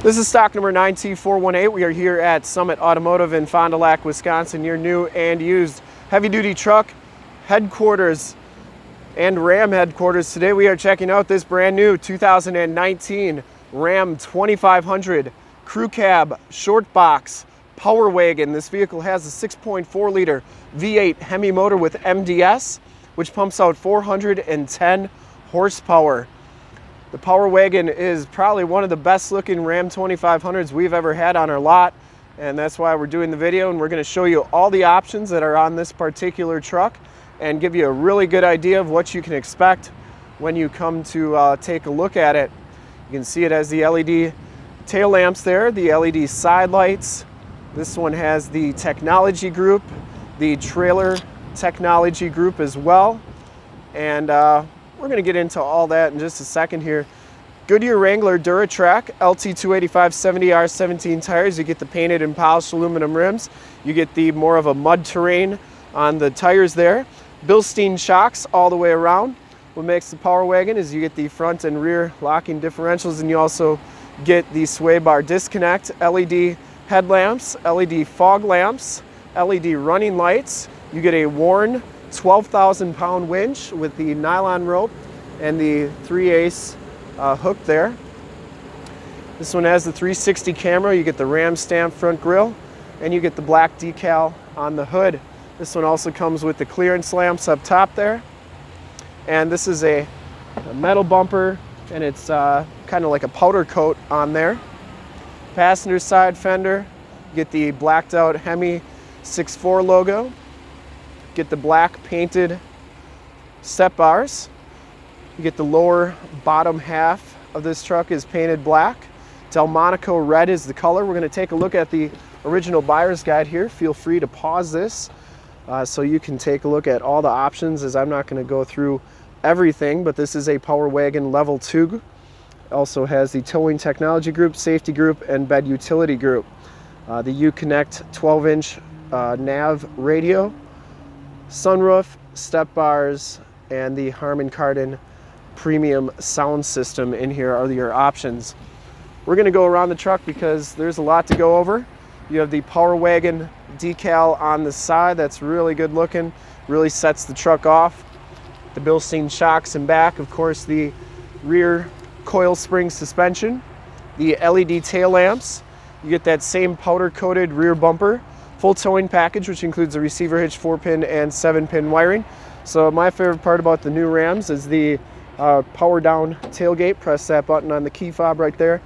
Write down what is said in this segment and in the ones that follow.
This is stock number 9T418. We are here at Summit Automotive in Fond du Lac, Wisconsin, your new and used heavy duty truck headquarters and Ram headquarters. Today we are checking out this brand new 2019 Ram 2500 Crew Cab Short Box Power Wagon. This vehicle has a 6.4 liter V8 Hemi motor with MDS, which pumps out 410 horsepower. The Power Wagon is probably one of the best looking Ram 2500s we've ever had on our lot and that's why we're doing the video and we're going to show you all the options that are on this particular truck and give you a really good idea of what you can expect when you come to uh, take a look at it. You can see it has the LED tail lamps there, the LED side lights. This one has the technology group, the trailer technology group as well. And uh, we're going to get into all that in just a second here. Goodyear Wrangler DuraTrac LT285 70R17 tires. You get the painted and polished aluminum rims. You get the more of a mud terrain on the tires there. Bilstein shocks all the way around. What makes the Power Wagon is you get the front and rear locking differentials and you also get the sway bar disconnect, LED headlamps, LED fog lamps, LED running lights. You get a Warn 12,000 pound winch with the nylon rope and the 3 ace uh, hook there. This one has the 360 camera. You get the Ram stamp front grille and you get the black decal on the hood. This one also comes with the clearance lamps up top there. And this is a, a metal bumper and it's uh, kind of like a powder coat on there. Passenger side fender, you get the blacked out Hemi 6.4 logo get the black painted step bars. You get the lower bottom half of this truck is painted black. Delmonico red is the color. We're gonna take a look at the original buyer's guide here. Feel free to pause this uh, so you can take a look at all the options as I'm not gonna go through everything, but this is a Power Wagon Level 2. Also has the towing technology group, safety group, and bed utility group. Uh, the Uconnect 12 inch uh, nav radio sunroof, step bars, and the Harman Kardon premium sound system in here are your options. We're gonna go around the truck because there's a lot to go over. You have the Power Wagon decal on the side that's really good looking, really sets the truck off. The Bilstein shocks and back, of course the rear coil spring suspension, the LED tail lamps. You get that same powder coated rear bumper full towing package, which includes a receiver hitch, four pin and seven pin wiring. So my favorite part about the new Rams is the uh, power down tailgate. Press that button on the key fob right there.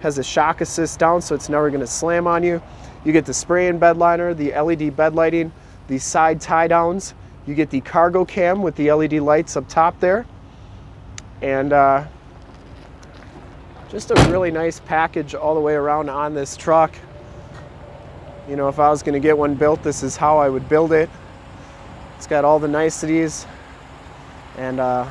Has a shock assist down, so it's never gonna slam on you. You get the spray-in bed liner, the LED bed lighting, the side tie downs. You get the cargo cam with the LED lights up top there. And uh, just a really nice package all the way around on this truck. You know, if I was going to get one built, this is how I would build it. It's got all the niceties and uh,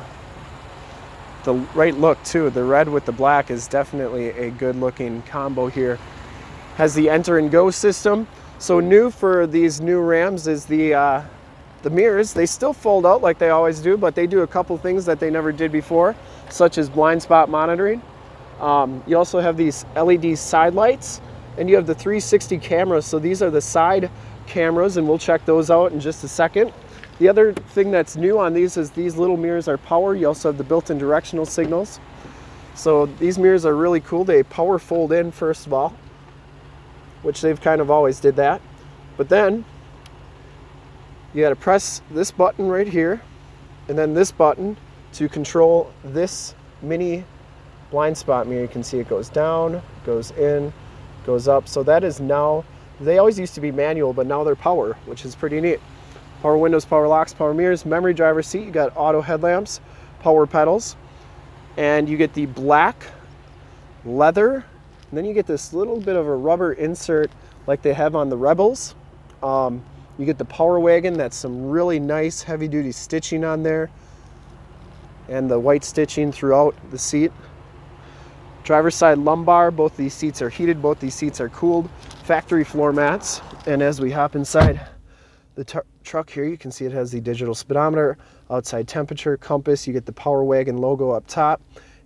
the right look too. The red with the black is definitely a good looking combo here. Has the enter and go system. So new for these new Rams is the uh, the mirrors. They still fold out like they always do, but they do a couple things that they never did before, such as blind spot monitoring. Um, you also have these LED side lights and you have the 360 cameras. So these are the side cameras and we'll check those out in just a second. The other thing that's new on these is these little mirrors are power. You also have the built-in directional signals. So these mirrors are really cool. They power fold in first of all, which they've kind of always did that. But then you got to press this button right here and then this button to control this mini blind spot mirror. You can see it goes down, goes in, goes up. So that is now, they always used to be manual, but now they're power, which is pretty neat. Power windows, power locks, power mirrors, memory driver seat. You got auto headlamps, power pedals, and you get the black leather. Then you get this little bit of a rubber insert like they have on the Rebels. Um, you get the Power Wagon, that's some really nice heavy duty stitching on there. And the white stitching throughout the seat. Driver's side lumbar, both these seats are heated, both these seats are cooled. Factory floor mats, and as we hop inside the truck here, you can see it has the digital speedometer, outside temperature, compass, you get the Power Wagon logo up top,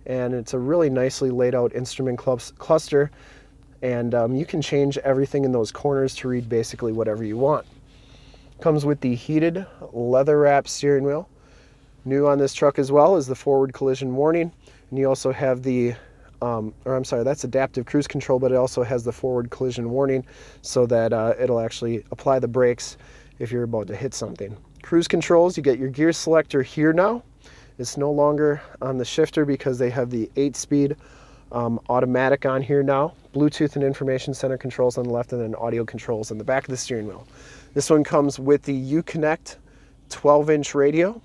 and it's a really nicely laid out instrument cluster and um, you can change everything in those corners to read basically whatever you want. Comes with the heated leather wrap steering wheel. New on this truck as well is the forward collision warning and you also have the um, or I'm sorry, that's adaptive cruise control, but it also has the forward collision warning so that uh, it'll actually apply the brakes if you're about to hit something. Cruise controls, you get your gear selector here now. It's no longer on the shifter because they have the eight speed um, automatic on here now. Bluetooth and information center controls on the left and then audio controls on the back of the steering wheel. This one comes with the Uconnect 12 inch radio.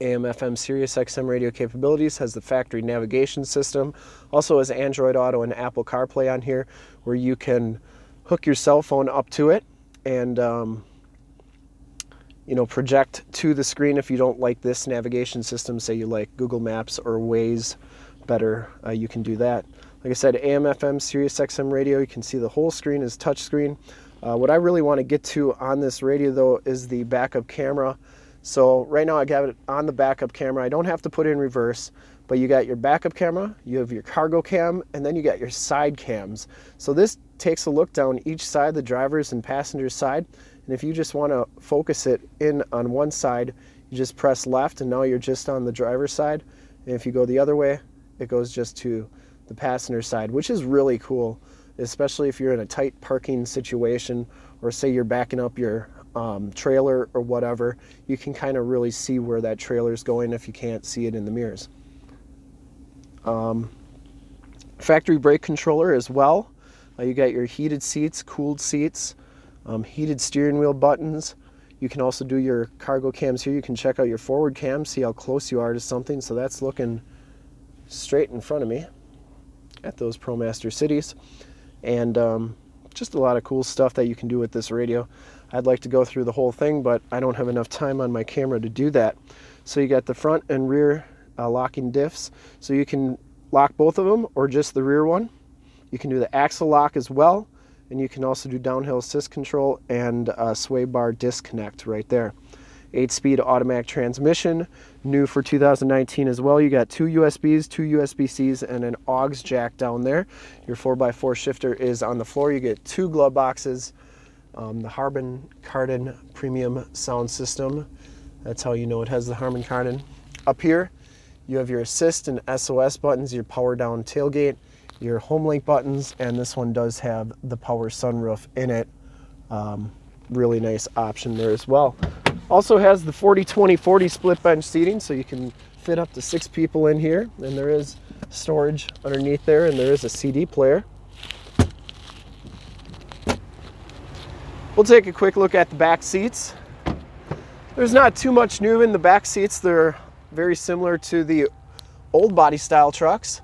AM, FM, Sirius XM radio capabilities, has the factory navigation system, also has Android Auto and Apple CarPlay on here where you can hook your cell phone up to it and um, you know project to the screen if you don't like this navigation system say you like Google Maps or Waze better uh, you can do that. Like I said AM FM Sirius XM radio you can see the whole screen is touchscreen. Uh, what I really want to get to on this radio though is the backup camera so right now I got it on the backup camera I don't have to put it in reverse but you got your backup camera, you have your cargo cam, and then you got your side cams. So this takes a look down each side, the driver's and passenger's side. And if you just want to focus it in on one side, you just press left and now you're just on the driver's side. And if you go the other way, it goes just to the passenger side, which is really cool, especially if you're in a tight parking situation or say you're backing up your um, trailer or whatever, you can kind of really see where that trailer is going if you can't see it in the mirrors. Um, factory brake controller as well. Uh, you got your heated seats, cooled seats, um, heated steering wheel buttons. You can also do your cargo cams here. You can check out your forward cam, see how close you are to something. So that's looking straight in front of me at those ProMaster cities. And um, just a lot of cool stuff that you can do with this radio. I'd like to go through the whole thing, but I don't have enough time on my camera to do that. So you got the front and rear uh, locking diffs. So you can lock both of them or just the rear one. You can do the axle lock as well. And you can also do downhill assist control and uh, sway bar disconnect right there. 8-speed automatic transmission, new for 2019 as well. You got two USBs, two USB-Cs, and an aux jack down there. Your 4x4 shifter is on the floor. You get two glove boxes, um, the Harman Kardon Premium Sound System. That's how you know it has the Harman Kardon. Up here, you have your assist and SOS buttons, your power down tailgate, your home link buttons, and this one does have the power sunroof in it. Um, really nice option there as well. Also has the 40-20-40 split bench seating, so you can fit up to six people in here. And there is storage underneath there, and there is a CD player. We'll take a quick look at the back seats. There's not too much new in the back seats. They're very similar to the old body style trucks.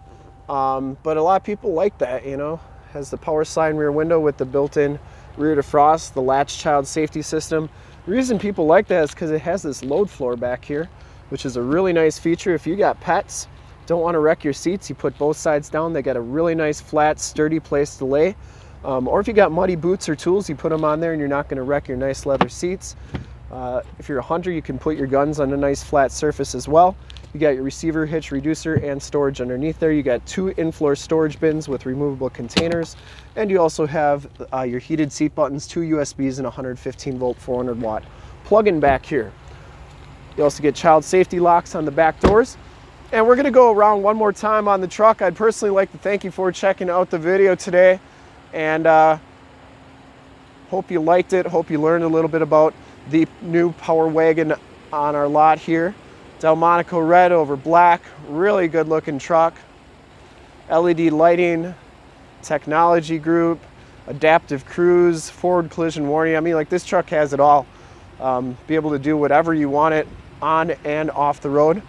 Um, but a lot of people like that, you know. Has the power slide rear window with the built-in rear defrost, the latch child safety system. The reason people like that is because it has this load floor back here, which is a really nice feature. If you got pets, don't want to wreck your seats, you put both sides down. They got a really nice, flat, sturdy place to lay. Um, or if you got muddy boots or tools, you put them on there and you're not going to wreck your nice leather seats. Uh, if you're a hunter, you can put your guns on a nice flat surface as well. You got your receiver hitch reducer and storage underneath there. You got two in-floor storage bins with removable containers. And you also have uh, your heated seat buttons, two USBs and 115 volt 400 watt plug-in back here. You also get child safety locks on the back doors. And we're gonna go around one more time on the truck. I'd personally like to thank you for checking out the video today. And uh, hope you liked it. Hope you learned a little bit about the new Power Wagon on our lot here. Delmonico red over black, really good looking truck. LED lighting, technology group, adaptive cruise, forward collision warning. I mean, like this truck has it all. Um, be able to do whatever you want it on and off the road.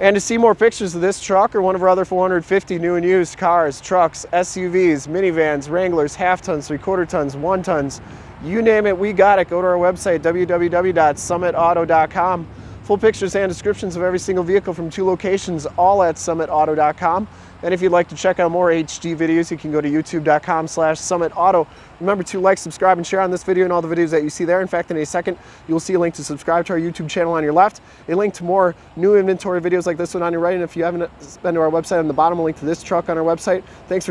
And to see more pictures of this truck or one of our other 450 new and used cars, trucks, SUVs, minivans, Wranglers, half tons, three quarter tons, one tons, you name it, we got it. Go to our website, www.summitauto.com. Full pictures and descriptions of every single vehicle from two locations, all at summitauto.com. And if you'd like to check out more HD videos, you can go to youtube.com slash summitauto. Remember to like, subscribe, and share on this video and all the videos that you see there. In fact, in a second, you'll see a link to subscribe to our YouTube channel on your left, a link to more new inventory videos like this one on your right, and if you haven't uh, been to our website on the bottom, a link to this truck on our website. Thanks for